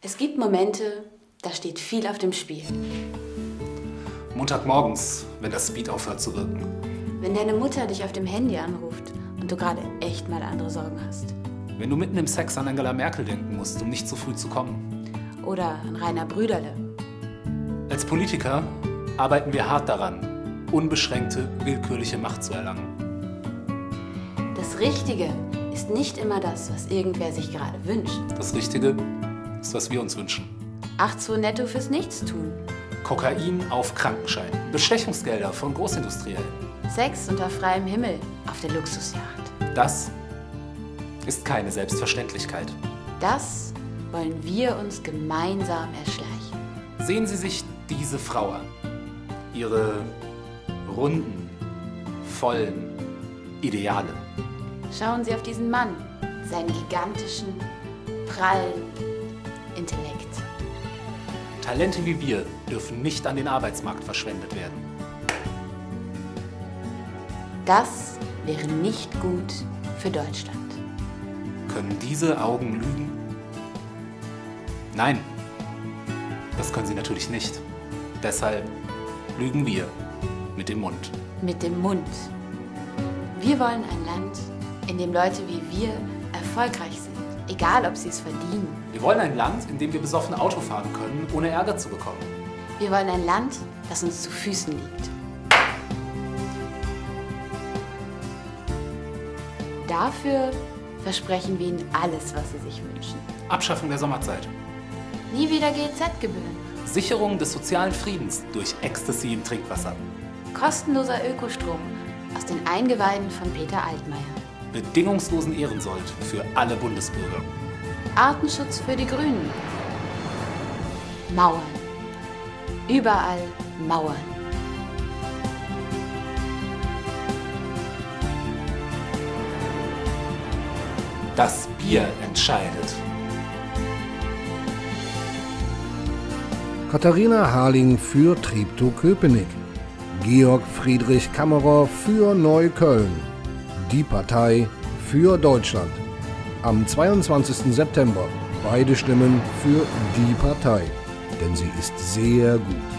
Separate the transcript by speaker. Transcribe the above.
Speaker 1: Es gibt Momente, da steht viel auf dem Spiel.
Speaker 2: Montagmorgens, wenn das Speed aufhört zu wirken.
Speaker 1: Wenn deine Mutter dich auf dem Handy anruft und du gerade echt mal andere Sorgen hast.
Speaker 2: Wenn du mitten im Sex an Angela Merkel denken musst, um nicht zu früh zu kommen.
Speaker 1: Oder an Rainer Brüderle.
Speaker 2: Als Politiker arbeiten wir hart daran, unbeschränkte, willkürliche Macht zu erlangen.
Speaker 1: Das Richtige ist nicht immer das, was irgendwer sich gerade wünscht.
Speaker 2: Das Richtige ist, was wir uns wünschen.
Speaker 1: 8,2 netto fürs Nichtstun.
Speaker 2: Kokain auf Krankenschein. Bestechungsgelder von Großindustriellen.
Speaker 1: Sex unter freiem Himmel auf der Luxusjacht.
Speaker 2: Das ist keine Selbstverständlichkeit.
Speaker 1: Das wollen wir uns gemeinsam erschleichen.
Speaker 2: Sehen Sie sich diese Frau an. Ihre runden, vollen Ideale.
Speaker 1: Schauen Sie auf diesen Mann, seinen gigantischen, prallen Intellekt.
Speaker 2: Talente wie wir dürfen nicht an den Arbeitsmarkt verschwendet werden.
Speaker 1: Das wäre nicht gut für Deutschland.
Speaker 2: Können diese Augen lügen? Nein, das können sie natürlich nicht. Deshalb lügen wir mit dem Mund.
Speaker 1: Mit dem Mund. Wir wollen ein Land, in dem Leute wie wir erfolgreich sind, egal ob sie es verdienen.
Speaker 2: Wir wollen ein Land, in dem wir besoffen Auto fahren können, ohne Ärger zu bekommen.
Speaker 1: Wir wollen ein Land, das uns zu Füßen liegt. Dafür versprechen wir ihnen alles, was sie sich wünschen.
Speaker 2: Abschaffung der Sommerzeit.
Speaker 1: Nie wieder GEZ-Gebühren.
Speaker 2: Sicherung des sozialen Friedens durch Ecstasy im Trinkwasser.
Speaker 1: Kostenloser Ökostrom aus den Eingeweiden von Peter Altmaier.
Speaker 2: Bedingungslosen Ehrensold für alle Bundesbürger.
Speaker 1: Artenschutz für die Grünen. Mauern. Überall Mauern.
Speaker 2: Das Bier entscheidet.
Speaker 3: Katharina Harling für Treptow-Köpenick. Georg Friedrich Kammerer für Neukölln. Die Partei für Deutschland. Am 22. September beide Stimmen für die Partei, denn sie ist sehr gut.